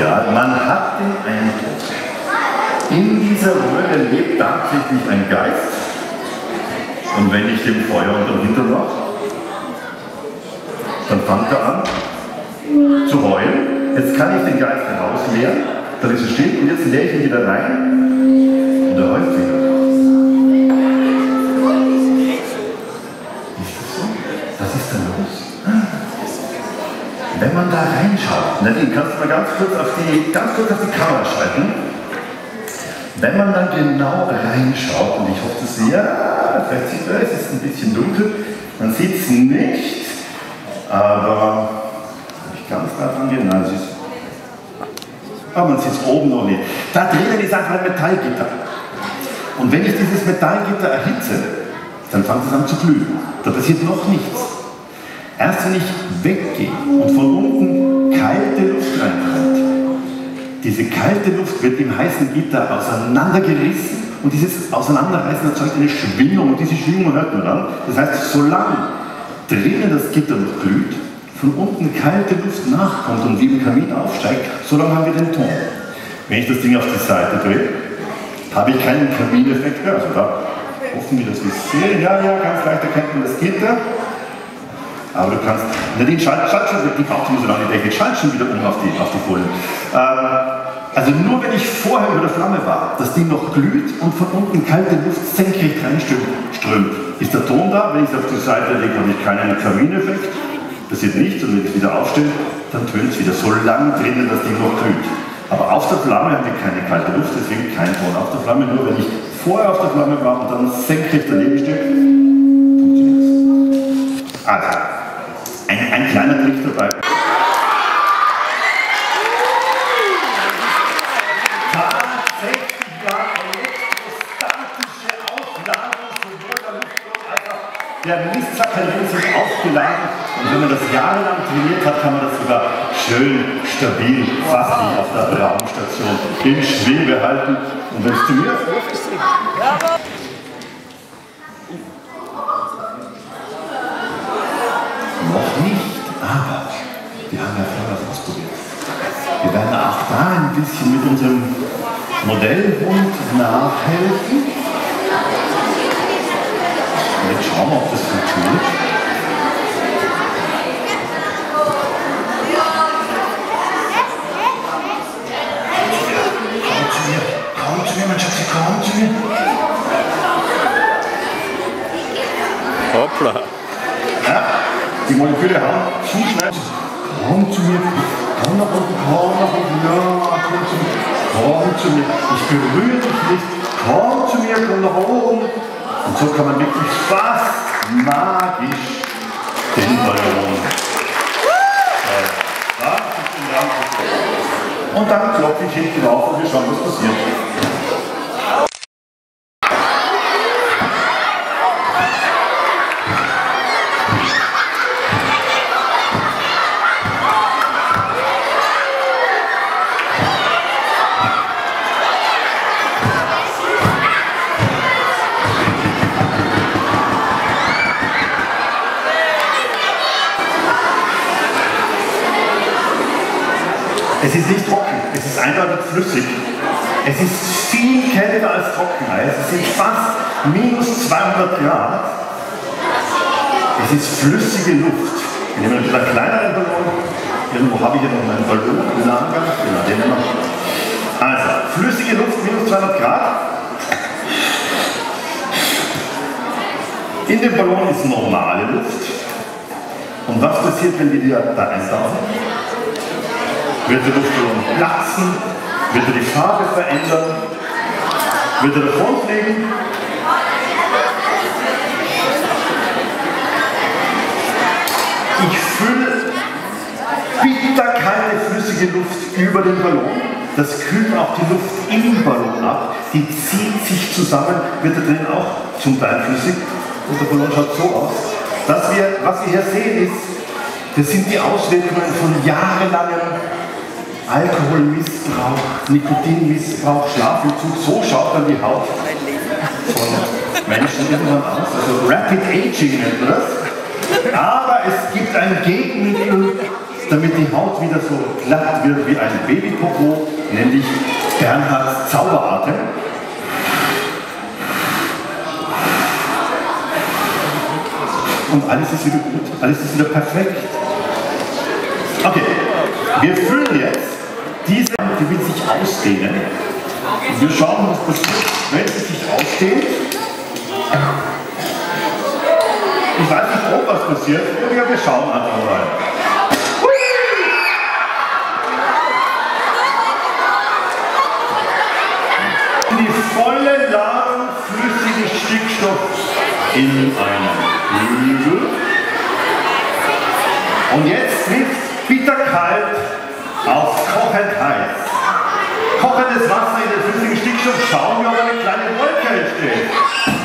Material. Man hat den Eindruck, in dieser Röhre lebt tatsächlich ein Geist. Und wenn ich dem Feuer unter dem Hintern mache, dann fängt er an zu heulen. Jetzt kann ich den Geist herausleeren, dann ist er still und jetzt leere ich ihn wieder rein und er heult wieder. Man da reinschaut, Nadine, kannst du mal ganz kurz auf die, ganz kurz auf die Kamera schalten? Wenn man dann genau reinschaut, und ich hoffe sehr, vielleicht sieht man, es ist ein bisschen dunkel, man sieht es nicht, aber ich ganz nah dran gehen, nein, es ist, aber man sieht es oben noch nicht. Da drinnen ist einfach ein Metallgitter. Und wenn ich dieses Metallgitter erhitze, dann fängt es an zu glühen. Da passiert noch nichts. Erst wenn ich weggehe und von unten kalte Luft reinkommt, diese kalte Luft wird im heißen Gitter auseinandergerissen und dieses Auseinanderreißen erzeugt eine Schwingung und diese Schwingung hört man dann. Das heißt, solange drinnen das Gitter noch glüht, von unten kalte Luft nachkommt und wie im Kamin aufsteigt, solange haben wir den Ton. Wenn ich das Ding auf die Seite drehe, habe ich keinen Kamineffekt mehr. Also da hoffen wir, dass wir sehen. Ja, ja, ganz leicht erkennt man das Gitter. Aber du kannst, Nadine, schalt, schalt schon, die braucht schon so lange Decke, schalt schon wieder um auf die, auf die Folie. Ähm, also nur wenn ich vorher über der Flamme war, das Ding noch glüht und von unten kalte Luft senkrecht reinströmt, ist der Ton da. Wenn ich es auf die Seite lege, habe ich keinen Kamineffekt, passiert nichts und wenn ich es wieder aufstelle, dann tönt es wieder, solange drinnen das Ding noch glüht. Aber auf der Flamme haben wir keine kalte Luft, deswegen kein Ton auf der Flamme, nur wenn ich vorher auf der Flamme war und dann senkrecht daneben stehe, funktioniert es. Also, ein, ein kleiner Trick dabei. Der Mistsatelliten sind aufgeladen. Und wenn man das jahrelang trainiert hat, kann man das sogar schön stabil, fast wie auf der Raumstation, in Schwebe halten. Und wenn es zu mir vorher was ausprobiert. Wir werden auch da ein bisschen mit unserem Modellhund nachhelfen. Und jetzt schauen wir, ob das funktioniert. Komm zu mir, komm zu mir, mein Schatzi, komm zu mir. Hoppla. Ja, die Moleküle haben zu schnell. Komm zu mir, komm nach unten, komm nach unten, ja, komm zu mir, komm zu mir. Ich berühre dich nicht, komm zu mir, komm nach oben. Und so kann man wirklich fast magisch den Ballon. Und dann klopfe ich hinten auf und wir schauen, was passiert. Es ist nicht trocken, es ist eindeutig flüssig. Es ist viel kälter als Trockeneis. Es sind fast minus 200 Grad. Es ist flüssige Luft. Wir nehmen einen kleineren Ballon. Irgendwo habe ich hier noch meinen Ballon im Lager. Genau, den nehmen wir. Also, flüssige Luft, minus 200 Grad. In dem Ballon ist normale Luft. Und was passiert, wenn wir die da eintauchen? Wird der Luftballon platzen? Wird er die Farbe verändern? Wird er davonfliegen? Ich fülle bitterkalte flüssige Luft über den Ballon. Das kühlt auch die Luft im Ballon ab. Die zieht sich zusammen, wird da drin auch zum Teil flüssig. Und der Ballon schaut so aus. Das wir, was wir hier sehen ist, das sind die Auswirkungen von jahrelangem Alkoholmissbrauch, Nikotinmissbrauch, Schlafentzug. So schaut dann die Haut von Menschen irgendwann aus. Also Rapid Aging nennt man das. Aber es gibt ein Gegenmittel damit die Haut wieder so glatt wird wie ein Babypopo, nämlich Bernhards Zauberatem. Und alles ist wieder gut, alles ist wieder perfekt. Okay, wir füllen jetzt diese, die will sich ausdehnen. Und wir schauen, was passiert, wenn sie sich ausdehnt. Ich weiß nicht, ob was passiert, ja, wir schauen einfach mal. Die volle Ladung flüssigen Stickstoff in einen Hügel. Und jetzt trifft bitterkalt auf kochend heiß. Kochendes Wasser in den flüssigen Stickstoff, schauen wir, ob eine kleine Wolke entsteht.